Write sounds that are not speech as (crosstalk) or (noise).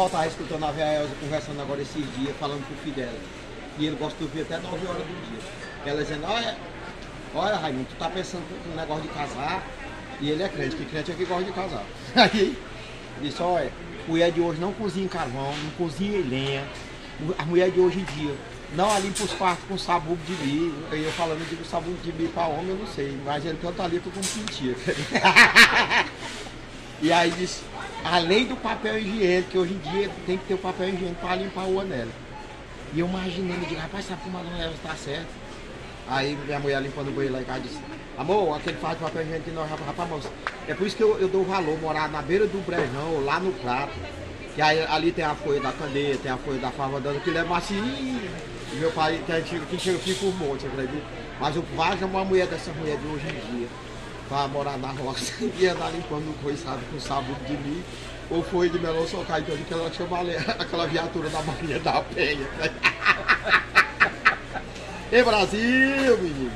Paulo estava escutando a velha Elza conversando agora esses dias, falando com o filho dela. E ele gosta de ouvir até 9 horas do dia. Ela dizendo, olha, olha Raimundo, tu tá pensando no negócio de casar. E ele é crente, que crente é que gosta de casar. (laughs) Aí, disse, olha, mulher de hoje não cozinha em carvão, não cozinha em lenha. A mulher de hoje em dia não limpa os quartos com sabão de milho. Eu falando, eu digo sabão de milho para homem, eu não sei. Mas ele canta ali como sentia. (laughs) e aí disse, além do papel higiênico, que hoje em dia tem que ter o papel higiênico para limpar o anel. E eu imaginei, me digo, rapaz, essa fumadora está certo. Aí minha mulher limpando o banheiro lá em casa disse, amor, aquele faz de papel higiênico que nós, rapaz, é por isso que eu, eu dou valor, morar na beira do brejão, lá no prato. Que aí, ali tem a folha da candeia, tem a folha da fava dando, que é macio. E meu pai, que, é antigo, que chega aqui por monte, acredita? Mas o vaga uma mulher dessa mulher de hoje em dia, para morar na roça (laughs) e andar limpando o coisa, sabe, com sabão de milho, ou foi de melão socar, então que ela (laughs) aquela viatura da Maria da Penha. (laughs) Ei Brasil, menino!